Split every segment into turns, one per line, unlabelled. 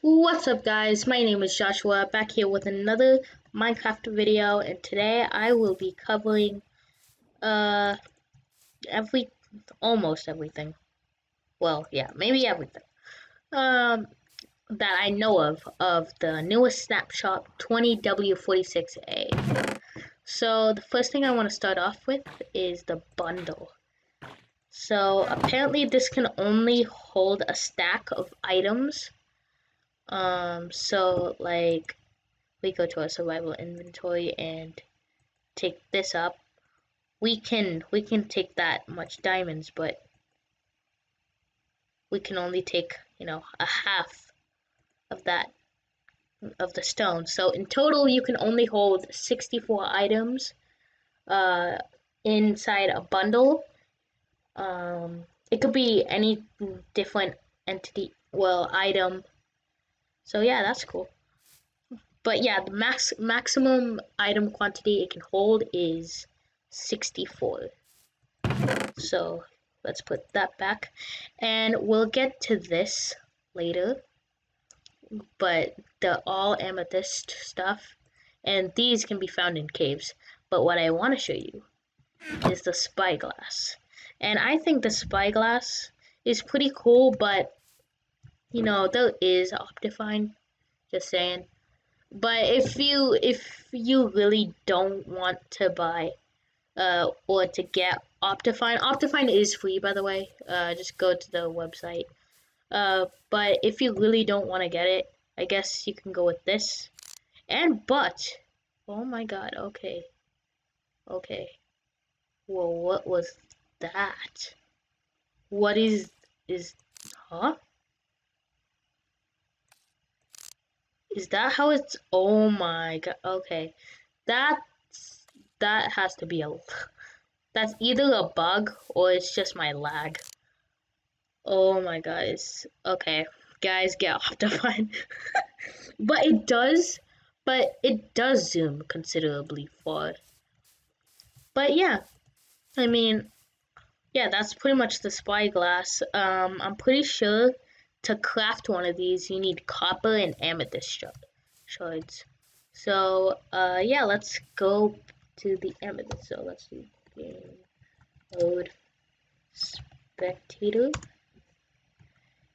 What's up guys, my name is Joshua, back here with another Minecraft video, and today I will be covering, uh, every, almost everything, well, yeah, maybe everything, um, that I know of, of the newest snapshot 20W46A. So, the first thing I want to start off with is the bundle. So, apparently this can only hold a stack of items, um, so like we go to our survival inventory and take this up. We can we can take that much diamonds, but we can only take, you know, a half of that of the stone. So in total you can only hold 64 items uh inside a bundle. Um it could be any different entity well item so yeah, that's cool. But yeah, the max maximum item quantity it can hold is 64. So let's put that back. And we'll get to this later. But the all amethyst stuff, and these can be found in caves. But what I want to show you is the spyglass. And I think the spyglass is pretty cool, but you know, there is Optifine. Just saying. But if you if you really don't want to buy uh or to get Optifine, Optifine is free by the way. Uh just go to the website. Uh but if you really don't want to get it, I guess you can go with this. And but oh my god, okay. Okay. Well what was that? What is is huh? Is that how it's? Oh my god. Okay, that's that has to be a. That's either a bug or it's just my lag. Oh my guys. Okay, guys, get off the phone. but it does. But it does zoom considerably far. But yeah, I mean, yeah, that's pretty much the spyglass. Um, I'm pretty sure to craft one of these, you need copper and amethyst shards. So, uh, yeah, let's go to the amethyst. So let's do game mode spectator.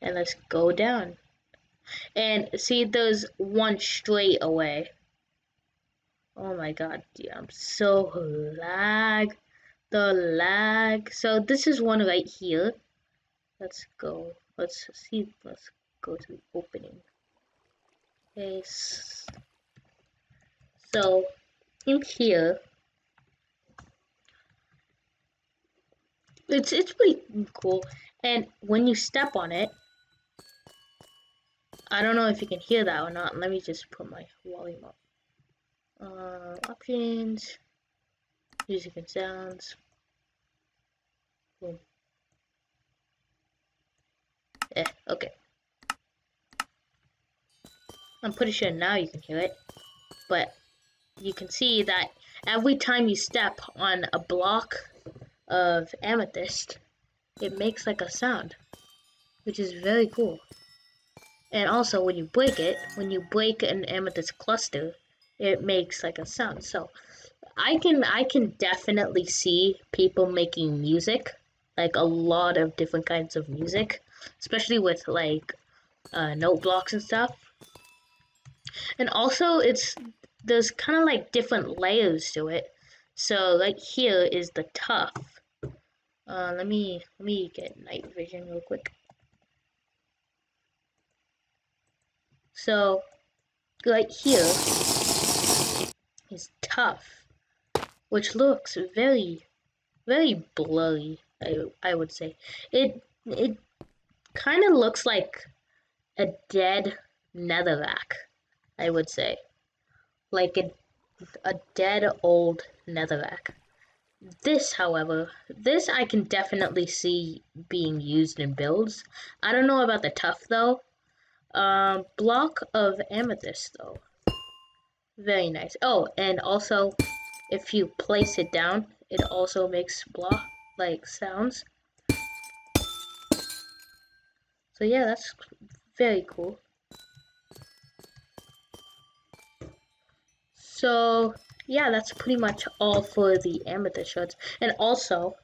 And let's go down. And see, there's one straight away. Oh my god, dude, I'm so lag. The lag. So this is one right here. Let's go let's see let's go to the opening. Okay so in here it's it's pretty cool. And when you step on it I don't know if you can hear that or not. Let me just put my volume up. Uh, options music and sounds. Boom Eh, okay. I'm pretty sure now you can hear it. But you can see that every time you step on a block of amethyst, it makes like a sound. Which is very cool. And also when you break it, when you break an amethyst cluster, it makes like a sound. So I can I can definitely see people making music, like a lot of different kinds of music especially with like uh, note blocks and stuff. And also, it's there's kind of like different layers to it. So right here is the tuff. Uh, let me let me get night vision real quick. So right here is tuff, which looks very very blurry. I I would say it it kind of looks like a dead netherrack, I would say. Like a, a dead old netherrack. This, however, this I can definitely see being used in builds. I don't know about the tuff, though. Um, block of amethyst, though. Very nice. Oh, and also, if you place it down, it also makes block, like, sounds. So yeah, that's very cool. So yeah, that's pretty much all for the amethyst shards. And also,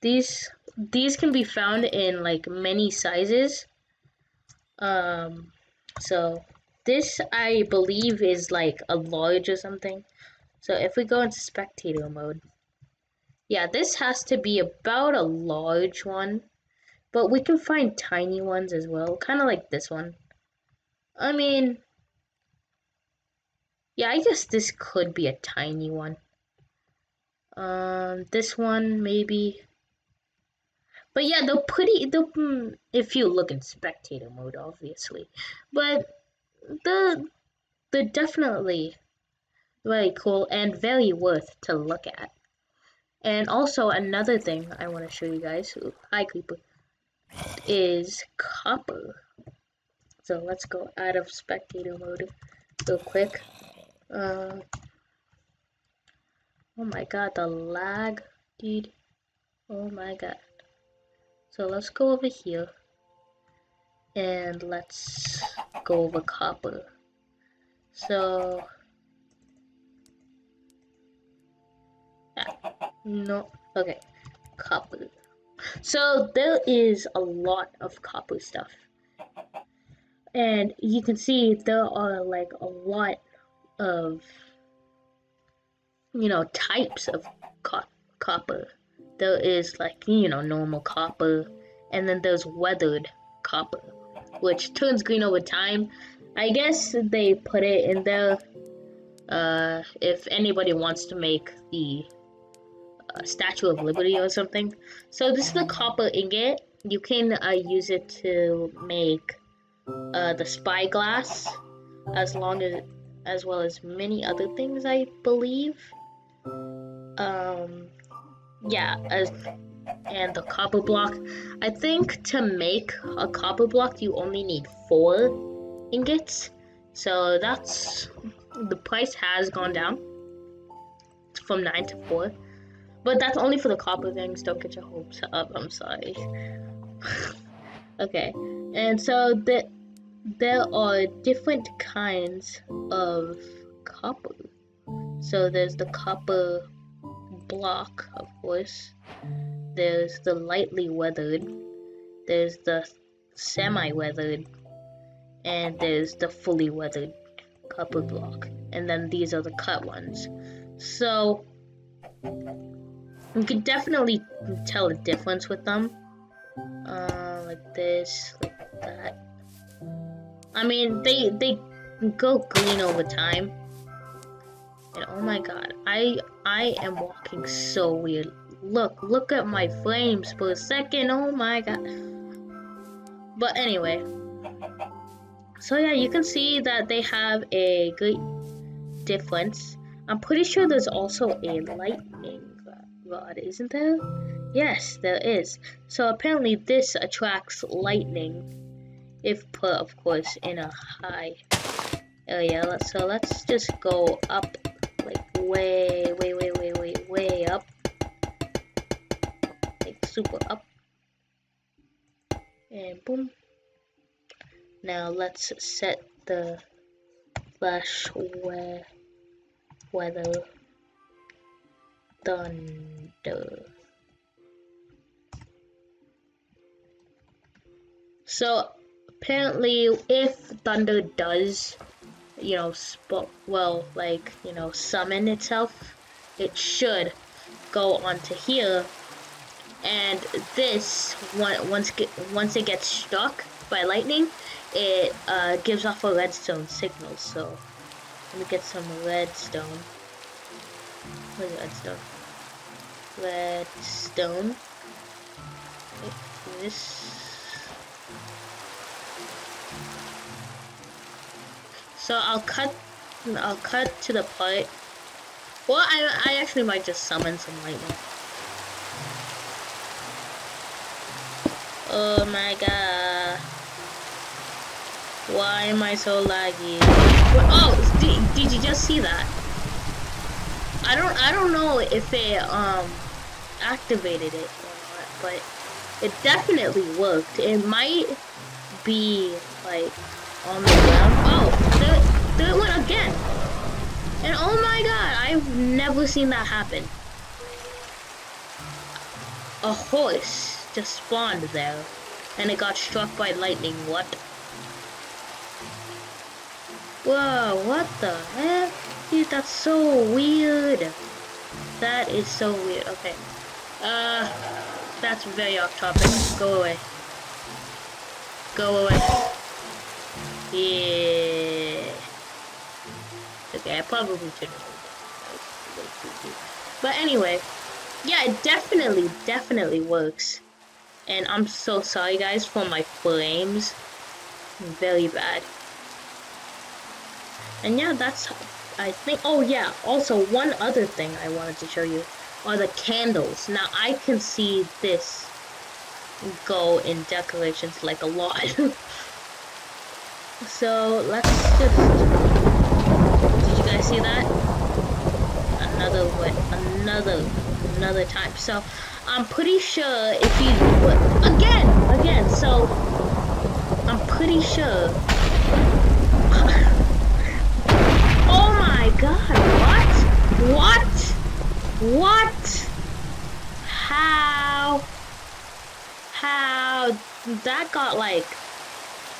these these can be found in like many sizes. Um, so this I believe is like a large or something. So if we go into spectator mode, yeah, this has to be about a large one but we can find tiny ones as well, kind of like this one. I mean, yeah, I guess this could be a tiny one. Um, this one maybe. But yeah, they're pretty. They're, hmm, if you look in spectator mode, obviously. But the they're definitely very cool and very worth to look at. And also another thing I want to show you guys. Hi creeper. Is copper. So let's go out of spectator mode real quick. Uh, oh my god, the lag, dude. Oh my god. So let's go over here. And let's go over copper. So... no, okay. Copper. So there is a lot of copper stuff. And you can see there are like a lot of you know types of co copper. There is like you know normal copper, and then there's weathered copper, which turns green over time. I guess they put it in there uh, if anybody wants to make the Statue of Liberty or something. So this is the copper ingot. You can uh, use it to make uh, the spyglass as long as as well as many other things, I believe. Um, yeah, as, and the copper block. I think to make a copper block, you only need four ingots. So that's the price has gone down from nine to four. But that's only for the copper things. Don't get your hopes up. I'm sorry. okay, and so the there are different kinds of copper. So there's the copper block, of course. There's the lightly weathered. There's the semi-weathered. And there's the fully weathered copper block. And then these are the cut ones. So you can definitely tell the difference with them. Uh, like this, like that. I mean, they they go green over time. And oh my god, I I am walking so weird. Look, look at my frames for a second. Oh my god. But anyway. So yeah, you can see that they have a great difference. I'm pretty sure there's also a lightning isn't there? Yes, there is. So apparently this attracts lightning if put of course in a high area. So let's just go up like way way way way way way up. Like super up. And boom. Now let's set the flash we weather so apparently if thunder does you know spot well like you know summon itself it should go onto here and this once once it gets struck by lightning it uh, gives off a redstone signal. So let me get some redstone. Where's redstone redstone okay, this So I'll cut, I'll cut to the part. Well, I, I actually might just summon some lightning. Oh my god. Why am I so laggy? Oh, did, did you just see that? I don't I don't know if it um activated it or not, but it definitely worked. It might be like on the ground. Oh, there, there it went again. And oh my god, I've never seen that happen. A horse just spawned there. And it got struck by lightning. What? Whoa, what the heck? Dude, that's so weird. That is so weird. Okay. Uh, that's very off topic. Go away. Go away. Yeah. Okay, I probably shouldn't. But anyway, yeah, it definitely, definitely works. And I'm so sorry, guys, for my flames. Very bad. And yeah, that's, I think, oh yeah, also one other thing I wanted to show you are the candles. Now, I can see this go in decorations like a lot. so, let's just, did you guys see that? Another, what, another, another time. So, I'm pretty sure if you, again, again, so, I'm pretty sure oh my god, what? What? What? How? How? That got like,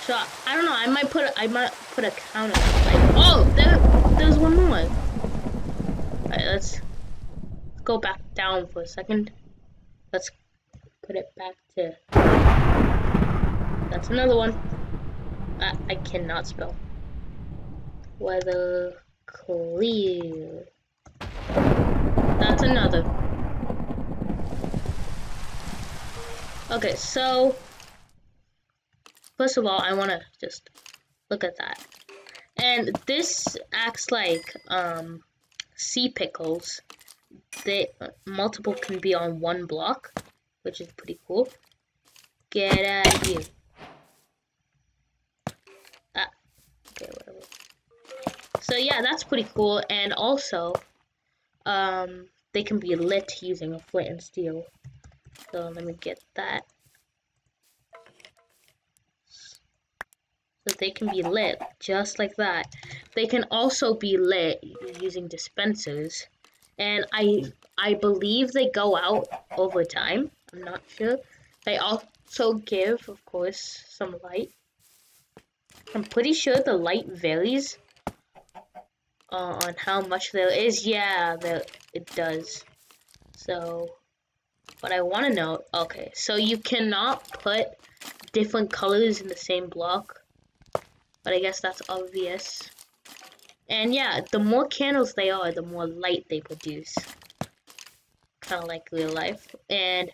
so I don't know, I might put, I might put a counter, like, oh, there, there's one more. Alright, let's go back down for a second. Let's put it back to, that's another one. I, I cannot spell. Weather clear. That's another. Okay, so first of all, I want to just look at that. And this acts like um, sea pickles. They uh, multiple can be on one block, which is pretty cool. Get out of here. Ah, okay, whatever. So yeah, that's pretty cool. And also, um, they can be lit using a flint and steel. So let me get that. So they can be lit just like that. They can also be lit using dispensers. And I I believe they go out over time. I'm not sure. They also give, of course, some light. I'm pretty sure the light varies uh, on how much there is. Yeah, that it does. So, what I want to know, okay, so you cannot put different colors in the same block, but I guess that's obvious. And yeah, the more candles they are, the more light they produce. Kind of like real life. And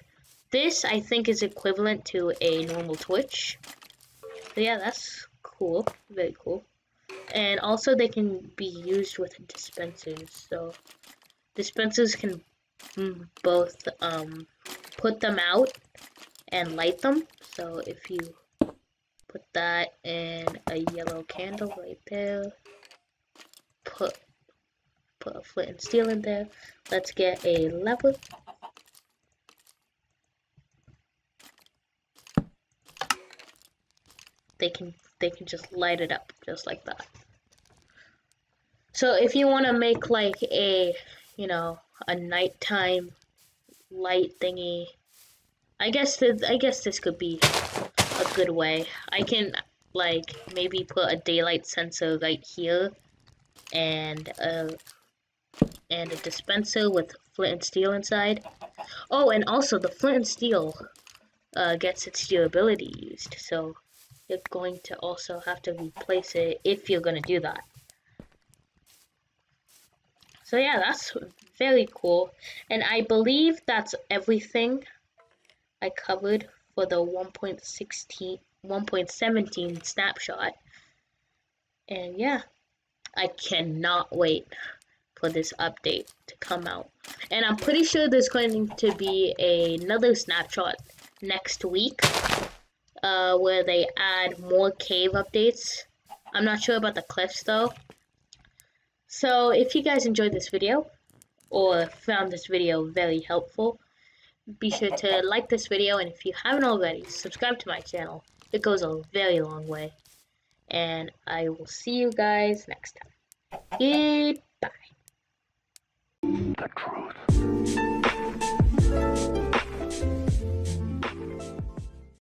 this, I think, is equivalent to a normal torch. So yeah, that's cool. Very cool and also they can be used with dispensers. So dispensers can both um, put them out and light them. So if you put that in a yellow candle right there put put a flint and steel in there let's get a level. They can they can just light it up just like that. So if you want to make like a, you know, a nighttime light thingy, I guess that I guess this could be a good way. I can like maybe put a daylight sensor right here and a and a dispenser with flint and steel inside. Oh, and also the flint and steel uh, gets its durability used, so you're going to also have to replace it if you're going to do that. So yeah, that's very cool. And I believe that's everything I covered for the 1.16, 1.17 snapshot. And yeah, I cannot wait for this update to come out. And I'm pretty sure there's going to be another snapshot next week uh, where they add more cave updates. I'm not sure about the cliffs though. So if you guys enjoyed this video or found this video very helpful, be sure to like this video and if you haven't already, subscribe to my channel. It goes a very long way. And I will see you guys next time. Goodbye.
the truth.